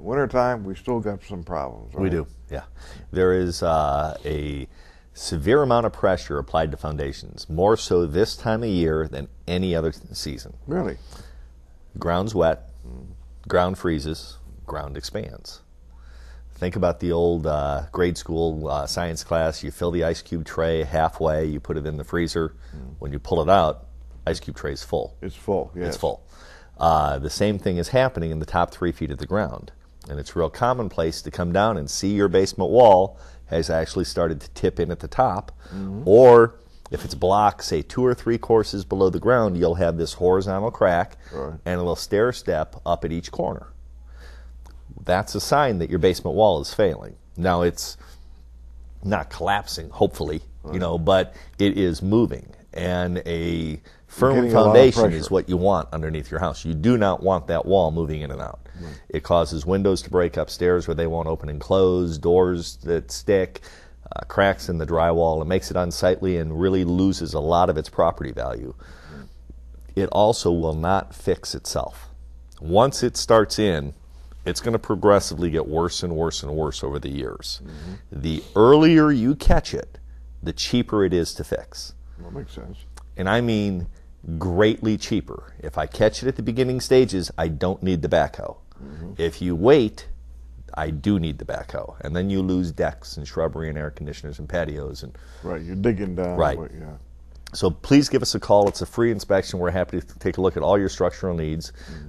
Wintertime, we still got some problems. We do, yeah. There is uh, a severe amount of pressure applied to foundations, more so this time of year than any other season. Really? Ground's wet, ground freezes, ground expands. Think about the old uh, grade school uh, science class. You fill the ice cube tray halfway, you put it in the freezer. When you pull it out, ice cube tray is full. It's full. Yes. It's full. Uh, the same thing is happening in the top three feet of the ground. And it's real commonplace to come down and see your basement wall has actually started to tip in at the top. Or if it's blocked, say two or three courses below the ground, you'll have this horizontal crack Right. and a little stair step up at each corner. That's a sign that your basement wall is failing. Now it's not collapsing, hopefully, you know, but it is moving. And a firm foundation is what you want underneath your house. You do not want that wall moving in and out. It causes windows to break upstairs where they won't open and close, doors that stick, uh, cracks in the drywall. It makes it unsightly and really loses a lot of its property value. It also will not fix itself. Once it starts in, it's going to progressively get worse and worse and worse over the years. The earlier you catch it, the cheaper it is to fix. That makes sense. And I mean greatly cheaper. If I catch it at the beginning stages, I don't need the backhoe. If you wait, I do need the backhoe. And then you lose decks and shrubbery and air conditioners and patios and Right. You're digging down. Right. but yeah. so please give us a call. It's a free inspection. We're happy to take a look at all your structural needs. Mm-hmm.